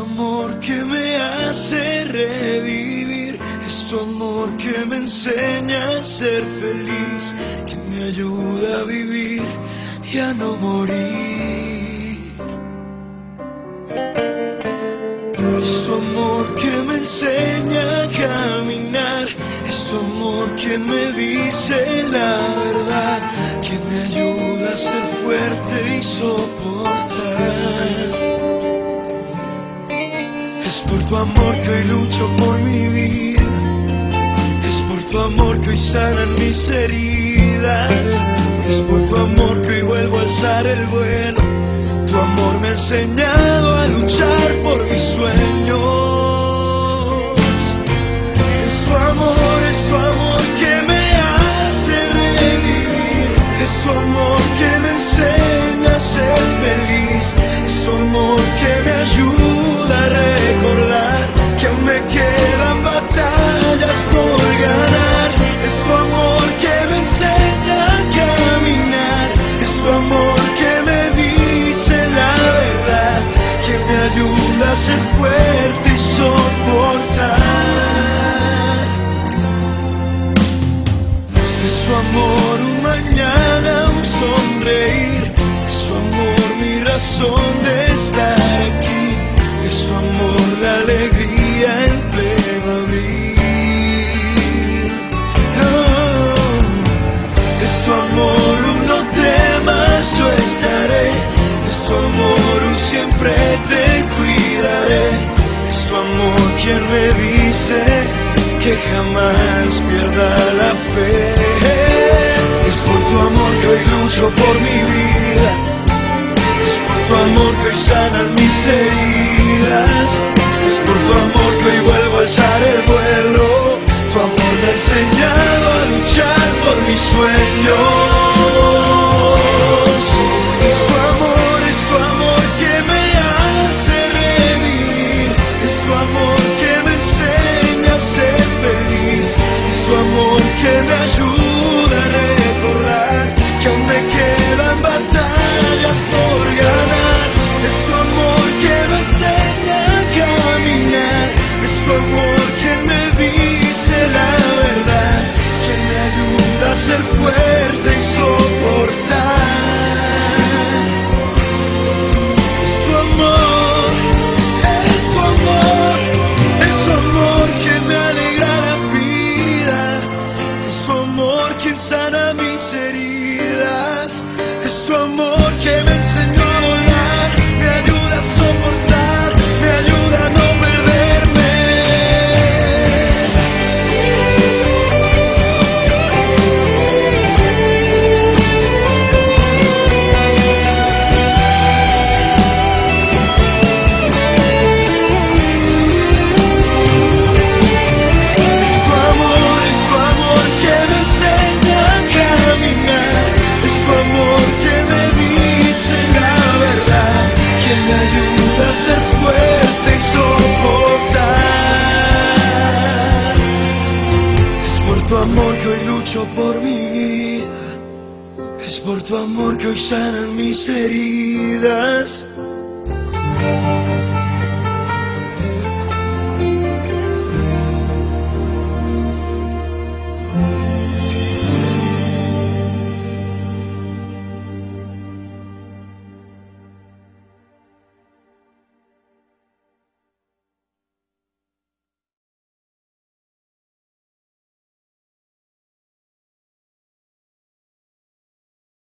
amor que me hace revivir, es tu amor que me enseña a ser feliz, que me ayuda a vivir y a no morir. Es tu amor que me enseña a caminar, es tu amor que me dice la verdad, que me ayuda a ser fuerte y soportar. Es por tu amor que hoy lucho por mi vida, es por tu amor que hoy sanan mis heridas, es por tu amor que hoy vuelvo a alzar el vuelo, tu amor me ha enseñado a luchar. pierda la fe. Es por tu amor que hoy lucho por mi vida. Es por tu amor que hoy sana Jimmy. hecho por mí. Es por tu amor que hoy sanan mis heridas.